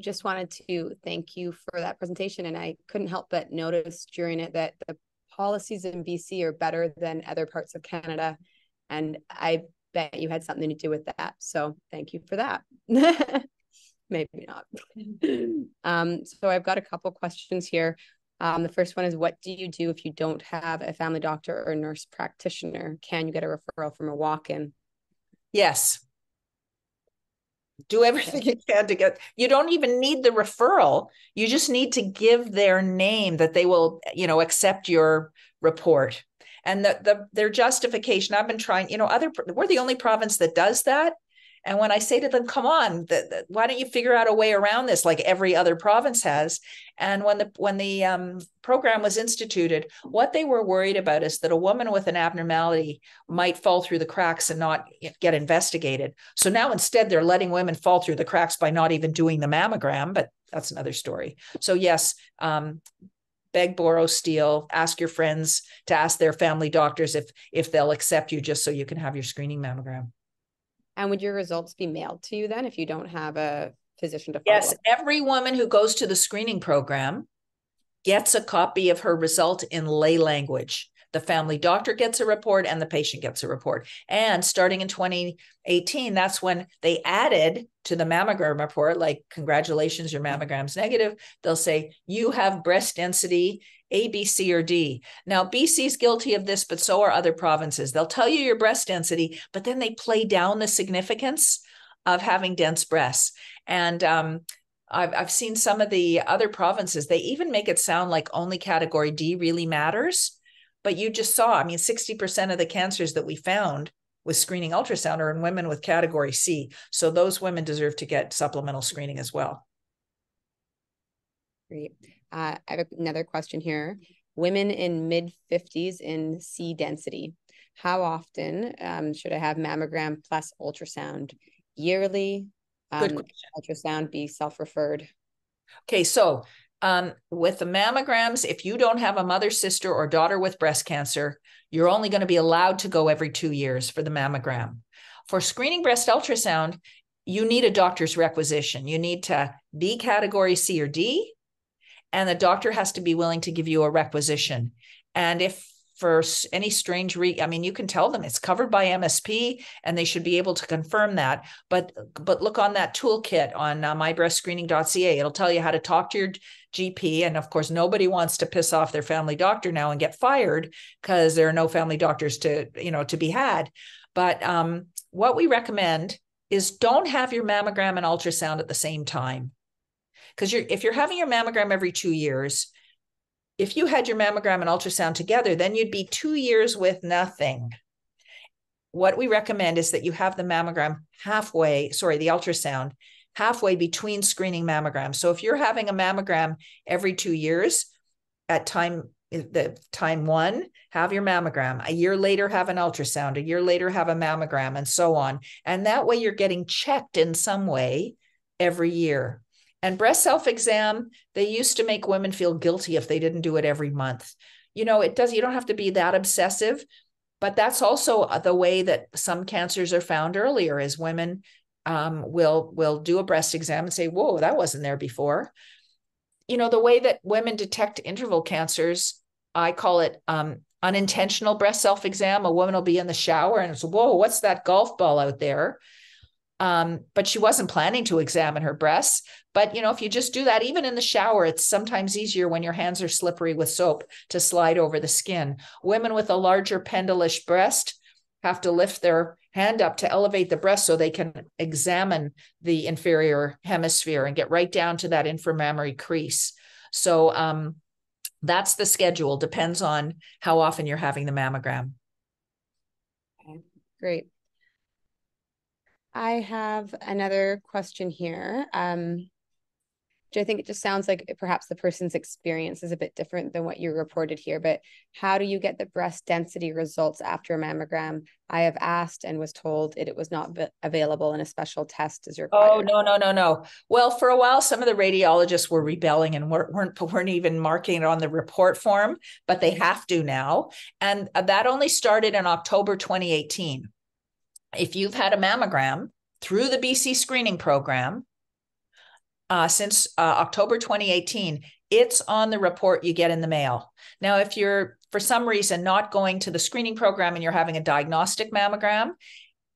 Just wanted to thank you for that presentation. And I couldn't help but notice during it that the policies in BC are better than other parts of Canada. And I bet you had something to do with that. So thank you for that. Maybe not. um, so I've got a couple questions here. Um, the first one is what do you do if you don't have a family doctor or nurse practitioner? Can you get a referral from a walk in? Yes. Do everything you can to get, you don't even need the referral. You just need to give their name that they will, you know, accept your report. And the, the their justification, I've been trying, you know, other we're the only province that does that. And when I say to them, come on, the, the, why don't you figure out a way around this like every other province has? And when the when the um, program was instituted, what they were worried about is that a woman with an abnormality might fall through the cracks and not get investigated. So now instead they're letting women fall through the cracks by not even doing the mammogram, but that's another story. So yes, um, beg borrow steal ask your friends to ask their family doctors if if they'll accept you just so you can have your screening mammogram and would your results be mailed to you then if you don't have a physician to follow? Yes, every woman who goes to the screening program gets a copy of her result in lay language. The family doctor gets a report and the patient gets a report. And starting in 2018, that's when they added to the mammogram report, like, congratulations, your mammogram's negative. They'll say, you have breast density a, B, C, or D. Now, BC is guilty of this, but so are other provinces. They'll tell you your breast density, but then they play down the significance of having dense breasts. And um, I've, I've seen some of the other provinces, they even make it sound like only category D really matters. But you just saw, I mean, 60% of the cancers that we found with screening ultrasound are in women with category C. So those women deserve to get supplemental screening as well. Great. Uh, I have another question here. Women in mid 50s in C density. How often um, should I have mammogram plus ultrasound? Yearly? Um, ultrasound be self referred? Okay, so um, with the mammograms, if you don't have a mother, sister, or daughter with breast cancer, you're only going to be allowed to go every two years for the mammogram. For screening breast ultrasound, you need a doctor's requisition. You need to be category C or D, and the doctor has to be willing to give you a requisition. And if for any strange re I mean you can tell them it's covered by MSP and they should be able to confirm that. But but look on that toolkit on uh, mybreastscreening.ca it'll tell you how to talk to your GP and of course nobody wants to piss off their family doctor now and get fired because there are no family doctors to you know to be had. But um, what we recommend is don't have your mammogram and ultrasound at the same time. Because you're if you're having your mammogram every two years if you had your mammogram and ultrasound together then you'd be two years with nothing. What we recommend is that you have the mammogram halfway sorry the ultrasound halfway between screening mammograms. So if you're having a mammogram every two years at time the time one have your mammogram. A year later have an ultrasound. A year later have a mammogram and so on. And that way you're getting checked in some way every year and breast self exam, they used to make women feel guilty if they didn't do it every month. You know, it does, you don't have to be that obsessive, but that's also uh, the way that some cancers are found earlier is women um, will will do a breast exam and say, whoa, that wasn't there before. You know, the way that women detect interval cancers, I call it um, unintentional breast self exam. A woman will be in the shower and it's, whoa, what's that golf ball out there? Um, but she wasn't planning to examine her breasts. But you know, if you just do that, even in the shower, it's sometimes easier when your hands are slippery with soap to slide over the skin. Women with a larger pendulous breast have to lift their hand up to elevate the breast so they can examine the inferior hemisphere and get right down to that inframammary crease. So um, that's the schedule. Depends on how often you're having the mammogram. Great. I have another question here. Um, I think it just sounds like perhaps the person's experience is a bit different than what you reported here. But how do you get the breast density results after a mammogram? I have asked and was told it, it was not available and a special test is required. Oh no no no no. Well, for a while, some of the radiologists were rebelling and weren't weren't, weren't even marking it on the report form, but they have to now, and uh, that only started in October 2018 if you've had a mammogram through the BC screening program uh, since uh, October 2018, it's on the report you get in the mail. Now, if you're for some reason not going to the screening program and you're having a diagnostic mammogram,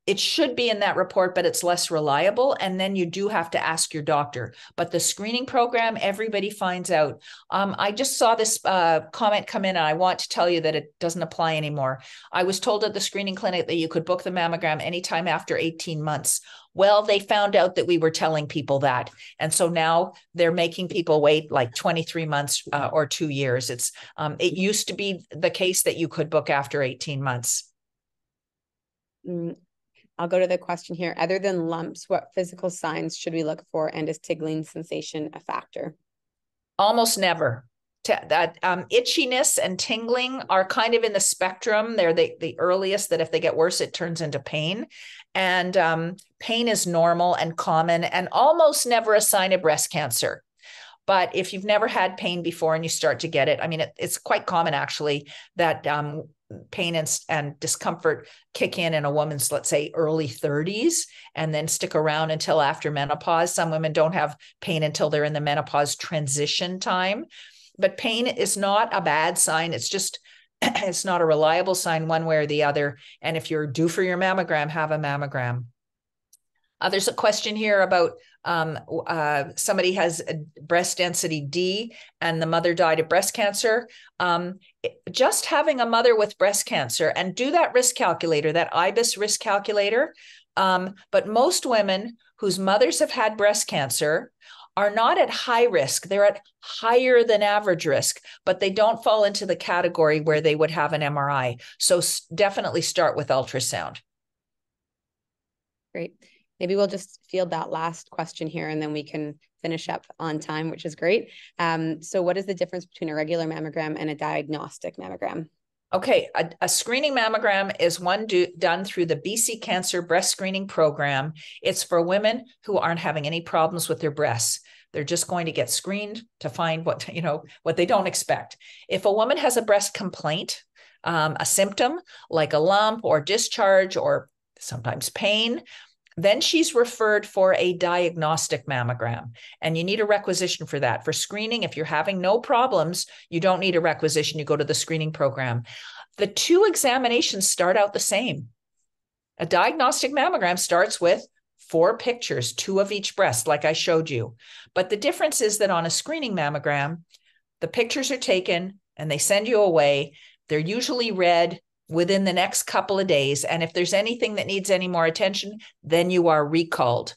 it should be in that report, but it's less reliable. And then you do have to ask your doctor. But the screening program, everybody finds out. Um, I just saw this uh, comment come in, and I want to tell you that it doesn't apply anymore. I was told at the screening clinic that you could book the mammogram anytime after 18 months. Well, they found out that we were telling people that. And so now they're making people wait like 23 months uh, or two years. It's um, it used to be the case that you could book after 18 months. Mm, I'll go to the question here. Other than lumps, what physical signs should we look for? And is tingling sensation a factor? Almost never. That um, itchiness and tingling are kind of in the spectrum. They're the, the earliest that if they get worse, it turns into pain. And um, pain is normal and common and almost never a sign of breast cancer. But if you've never had pain before and you start to get it, I mean, it, it's quite common actually that um, pain and, and discomfort kick in in a woman's, let's say, early 30s and then stick around until after menopause. Some women don't have pain until they're in the menopause transition time. But pain is not a bad sign. It's just, it's not a reliable sign one way or the other. And if you're due for your mammogram, have a mammogram. Uh, there's a question here about um, uh, somebody has breast density D and the mother died of breast cancer. Um, just having a mother with breast cancer and do that risk calculator, that IBIS risk calculator. Um, but most women whose mothers have had breast cancer are not at high risk. They're at higher than average risk, but they don't fall into the category where they would have an MRI. So definitely start with ultrasound. Great maybe we'll just field that last question here and then we can finish up on time, which is great. Um, so what is the difference between a regular mammogram and a diagnostic mammogram? Okay, a, a, screening mammogram is one do, done through the BC Cancer Breast Screening Program. It's for women who aren't having any problems with their breasts. They're just going to get screened to find what you know what they don't expect. If a woman has a breast complaint, um, a symptom like a lump or discharge or sometimes pain, then she's referred for a diagnostic mammogram, and you need a requisition for that. For screening, if you're having no problems, you don't need a requisition. You go to the screening program. The two examinations start out the same. A diagnostic mammogram starts with four pictures, two of each breast, like I showed you. But the difference is that on a screening mammogram, the pictures are taken and they send you away. They're usually read within the next couple of days. And if there's anything that needs any more attention, then you are recalled.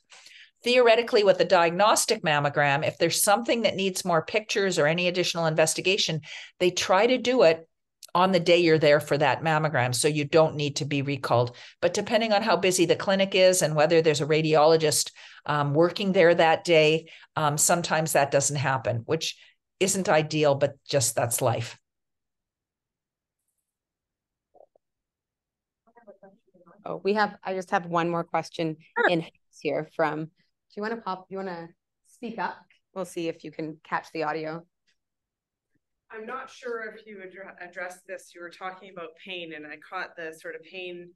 Theoretically, with a diagnostic mammogram, if there's something that needs more pictures or any additional investigation, they try to do it on the day you're there for that mammogram. So you don't need to be recalled. But depending on how busy the clinic is and whether there's a radiologist um, working there that day, um, sometimes that doesn't happen, which isn't ideal, but just that's life. Oh, we have, I just have one more question sure. in here from, do you want to pop, do you want to speak up? We'll see if you can catch the audio. I'm not sure if you addressed this. You were talking about pain, and I caught the sort of pain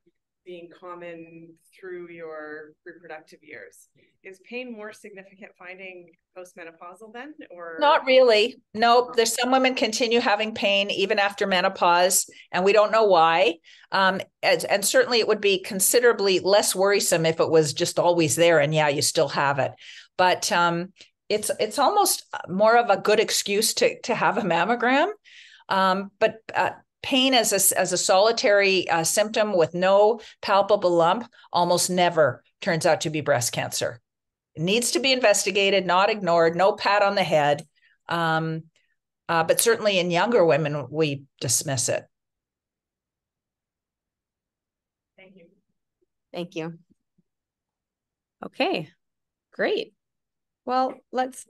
being common through your reproductive years. Is pain more significant finding postmenopausal then or not really? Nope. There's some women continue having pain even after menopause, and we don't know why. Um, and, and certainly it would be considerably less worrisome if it was just always there and yeah, you still have it. But um, it's it's almost more of a good excuse to to have a mammogram. Um, but uh, pain as a, as a solitary uh, symptom with no palpable lump almost never turns out to be breast cancer. It needs to be investigated, not ignored, no pat on the head. Um, uh, but certainly in younger women, we dismiss it. Thank you. Thank you. Okay, great. Well, let's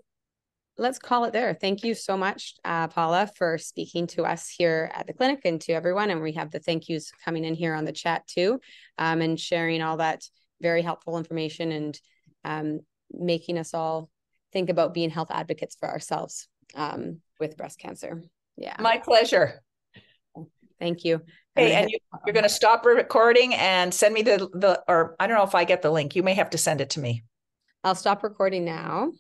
let's call it there. Thank you so much, uh, Paula, for speaking to us here at the clinic and to everyone. And we have the thank yous coming in here on the chat too, um, and sharing all that very helpful information and um, making us all think about being health advocates for ourselves um, with breast cancer. Yeah. My pleasure. Thank you. Then and you, you're going to stop recording and send me the, the, or I don't know if I get the link. You may have to send it to me. I'll stop recording now.